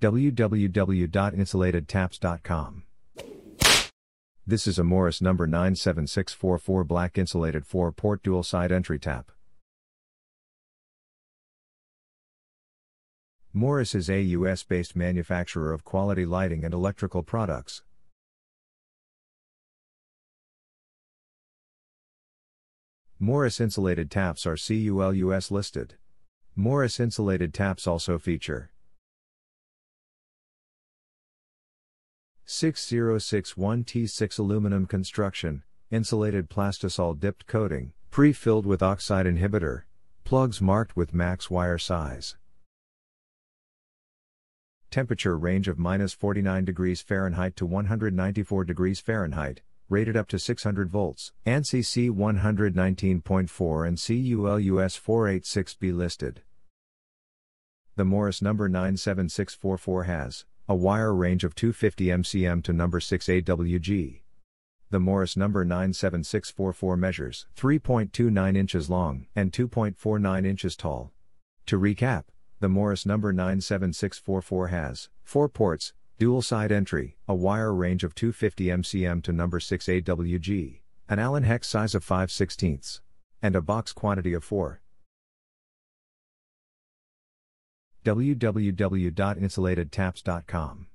www.insulatedtaps.com. This is a Morris number 97644 black insulated 4 port dual side entry tap. Morris is a US based manufacturer of quality lighting and electrical products. Morris insulated taps are CULUS listed. Morris insulated taps also feature 6061T6 aluminum construction, insulated plastisol dipped coating, pre-filled with oxide inhibitor, plugs marked with max wire size. Temperature range of minus 49 degrees Fahrenheit to 194 degrees Fahrenheit, rated up to 600 volts, ANSI C 119.4 and CULUS 486B listed. The Morris number 97644 has a wire range of 250 MCM to number 6 AWG. The Morris number 97644 measures 3.29 inches long and 2.49 inches tall. To recap, the Morris number 97644 has 4 ports, dual side entry, a wire range of 250 MCM to number 6 AWG, an Allen hex size of 5 16ths, and a box quantity of 4. www.insulatedtaps.com